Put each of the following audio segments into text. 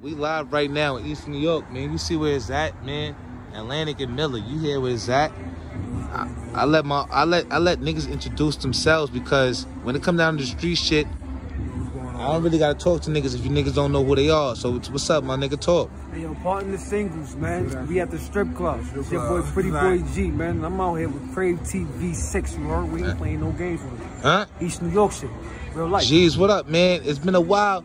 We live right now in East New York, man. You see where it's at, man. Atlantic and Miller. You hear where it's at. I, I let my I let I let niggas introduce themselves because when it come down to the street shit, I don't really gotta talk to niggas if you niggas don't know who they are. So what's up, my nigga? Talk. Hey, yo, pardon the singles, man. We at the strip club. It's your boy Pretty Boy G, man. I'm out here with Crave TV 6, you heard? We ain't playing no games with it. Huh? East New York shit. Real life. Jeez, what up, man? It's been a while.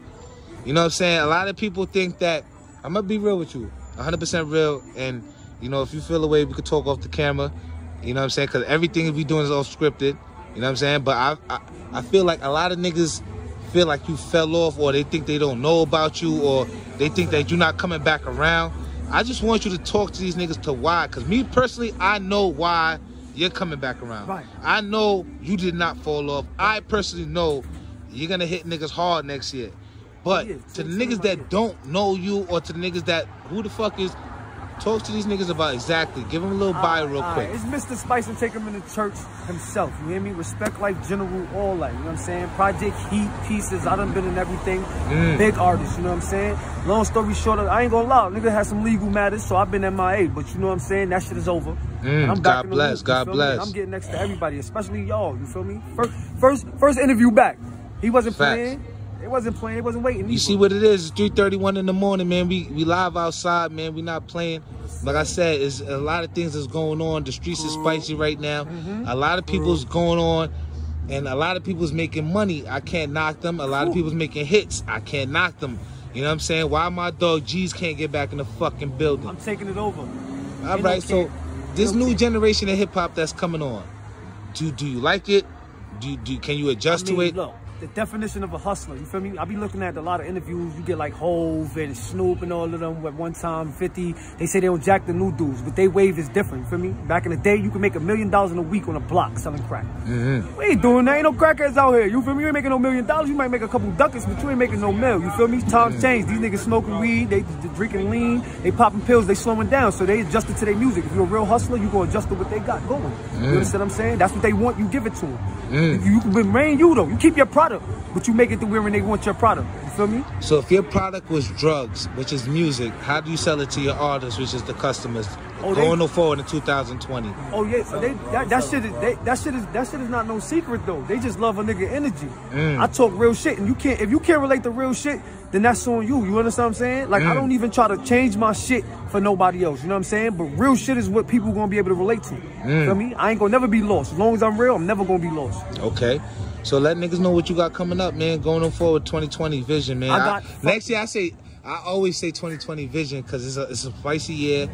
You know what I'm saying? A lot of people think that I'm gonna be real with you, 100% real. And you know, if you feel away, we could talk off the camera. You know what I'm saying? Because everything we doing is all scripted. You know what I'm saying? But I, I, I feel like a lot of niggas feel like you fell off, or they think they don't know about you, or they think that you're not coming back around. I just want you to talk to these niggas to why. Because me personally, I know why you're coming back around. Right. I know you did not fall off. I personally know you're gonna hit niggas hard next year. But Yeah, to the niggas that don't know you or to the niggas that who the fuck is talk to these niggas about exactly. Give them a little bio real Alright, quick. It's Mr. Spice and take him in the church himself. You hear me? Respect Life General, all that. You know what I'm saying? Project Heat, Pieces. I done been in everything. Mm. Big artist, you know what I'm saying? Long story short, I ain't gonna lie. Nigga had some legal matters, so I've been MIA. But you know what I'm saying? That shit is over. Mm, And God bless, you God bless. I'm getting next to everybody, especially y'all. You feel me? First, first, first interview back. He wasn't Facts. playing. It wasn't playing. It wasn't waiting. You either. see what it is? It's 3:31 in the morning, man. We we live outside, man. We not playing. Like I said, it's a lot of things that's going on. The streets is spicy right now. Mm-hmm. A lot of people's going on, and a lot of people's making money. I can't knock them. A lot of people's making hits. I can't knock them. You know what I'm saying? Why my dog G's can't get back in the fucking building? I'm taking it over. All no right, so this new kid. generation of hip hop that's coming on, do do you like it? Do do can you adjust I mean, to it? Look, the definition of a hustler, you feel me? I be looking at a lot of interviews. You get like Hove and Snoop and all of them at one time, 50. They say they don't jack the new dudes, but they wave is different, you feel me? Back in the day, you could make a million dollars in a week on a block selling crack. Mm-hmm. We ain't doing that. Ain't no crackheads out here. You feel me? You ain't making no million dollars. You might make a couple ducats, but you ain't making no mill. You feel me? Times mm-hmm. change. These niggas smoking weed. They, they drinking lean. They popping pills. They slowing down. So they adjusted to their music. If you're a real hustler, you gonna adjust to what they got going. You mm-hmm. understand what I'm saying? That's what they want. You give it to them. Mm-hmm. You, you can remain you though. You keep your product, but you make it to where when they want your product. You feel me? So if your product was drugs, which is music, how do you sell it to your artists, which is the customers, Oh, going no forward in 2020? Oh yeah, so they that, that shit is they, that shit is that shit is not no secret though. They just love a nigga energy. Mm. I talk real shit, and you can't if you can't relate to real shit, then that's on you. You understand what I'm saying? Like I mm. don't even try to change my shit for nobody else. You know what I'm saying? But real shit is what people gonna be able to relate to. Feel mm. me? I ain't gonna never be lost. As long as I'm real, I'm never gonna be lost. Okay. So let niggas know what you got coming up, man. Going on forward 2020 vision, man. I I- next year I say I always say 2020 vision because it's a it's a spicy year.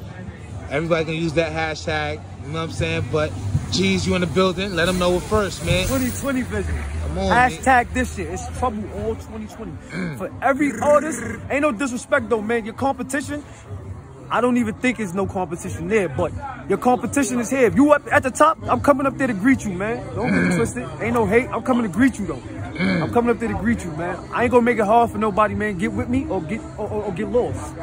Everybody can use that hashtag. You know what I'm saying? But geez, you in the building? Let them know it first, man. 2020 vision. Come on, man. Hashtag this shit. It's trouble all 2020. For every artist, ain't no disrespect though, man. Your competition, I don't even think it's no competition there, but your competition is here. If you up at the top, I'm coming up there to greet you, man. Don't get twisted. Ain't no hate. I'm coming to greet you though. I'm coming up there to greet you, man. I ain't gonna make it hard for nobody, man. Get with me or get or, or, or get lost.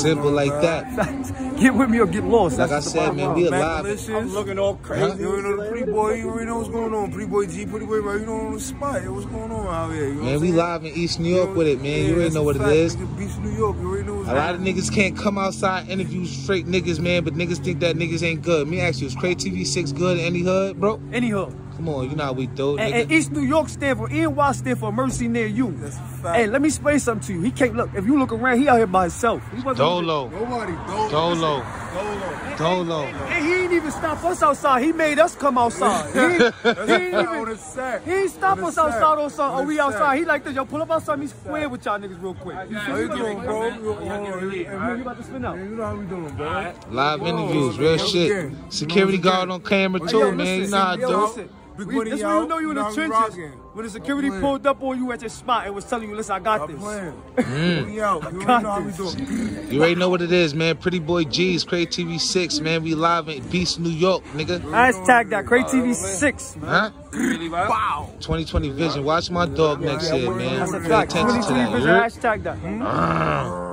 Simple like that. get with me or get lost. Like That's I said, man, line. we Mac alive. I'm looking all crazy. Huh? You already know the pretty boy. You already know what's going on. Pretty boy G, pretty boy, right? You know on the spot. What's going on out here? You know Man, we live in East New York with it, man. You already know what it is. Beach, New York. You already know what's A lot of niggas can't come outside interview straight niggas, man, but niggas think that niggas ain't good. Me ask you, is Crave TV 6 good in any hood, bro? Anyhow. Come on, you know how we do. And, and East New York stand for NY stand for mercy near you. That's fact. Hey, let me explain something to you. He can't look. If you look around, he out here by himself. He Dolo. Nobody. Dolo. Dolo. Dolo. Dolo. And he ain't even stop us outside. He made us come outside. He, ain't- he ain't On even. the set. He ain't stop us outside on something. On Oh, we outside. He like this. Yo, pull up outside. Me square with y'all niggas real quick. You How you doing, bro? You- hold. You, you about to spin out. You know how we doing, bro? Live interviews, real shit. Security guard on camera too, man. You know how I yo, do. Listen. Big We, money this when you out, know you in the trenches. rocking. When the security pulled up on you at your spot and was telling you, listen, I got I'm this. Mm. We out. You already know how we doing. You already know what it is, man. Pretty Boy G's, Crave TV 6, man. We live in Beast, New York, nigga. Hashtag that. Crave TV 6, man. Huh? Wow. 2020 vision. Watch my dog next year, man. That's a Pay fact. attention to 2020 that. vision. Hashtag that. Hmm? Ah.